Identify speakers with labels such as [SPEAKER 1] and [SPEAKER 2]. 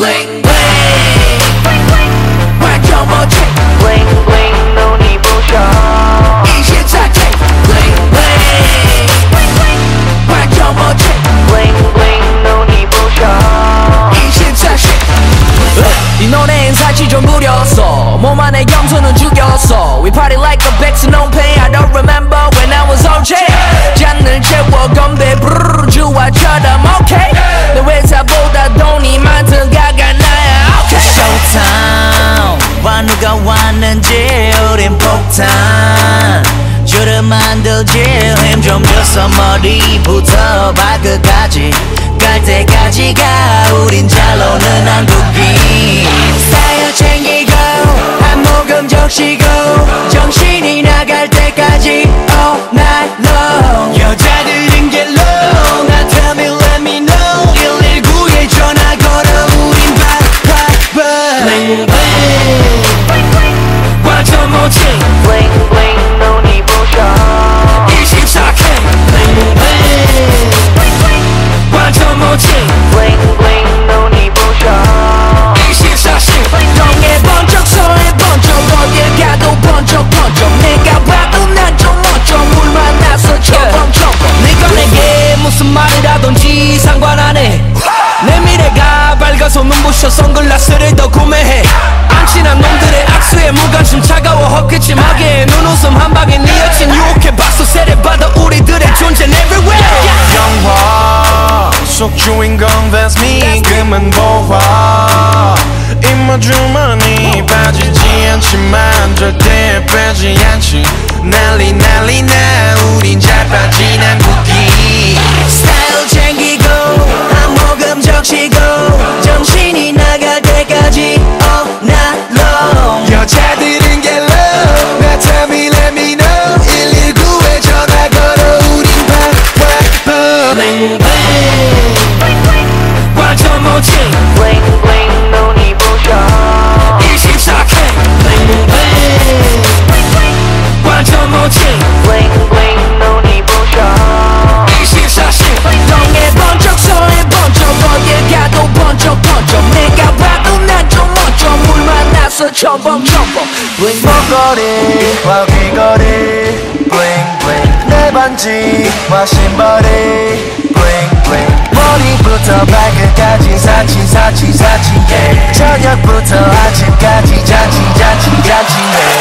[SPEAKER 1] bling
[SPEAKER 2] 만들지 힘좀 줘서 머리부터 발끝까지. 갈 때까지가 우린 잘노
[SPEAKER 3] 눈부셔
[SPEAKER 1] 선글라스를 더 구매해. 안 친한 놈들의 악수에 무관심 차가워 헛기침하게 눈웃음 한 방에 네 여친 유혹해 박수 세례받아 우리들의 존재는 everywhere.
[SPEAKER 4] 영화 속 주인공 that's me. 금은 보화 입모주머니 빠지지 않지만 절대 빼지 않지. 난리 난리
[SPEAKER 1] 만나서 첨벙 첨벙 bling.
[SPEAKER 4] 목걸이와 귀걸이 bling bling. 내 반지와 신발이 bling bling. 머리부터 발끝까지 사치 사치 사치 yeah. 저녁부터 아침까지 잔치 잔치 잔치 yeah.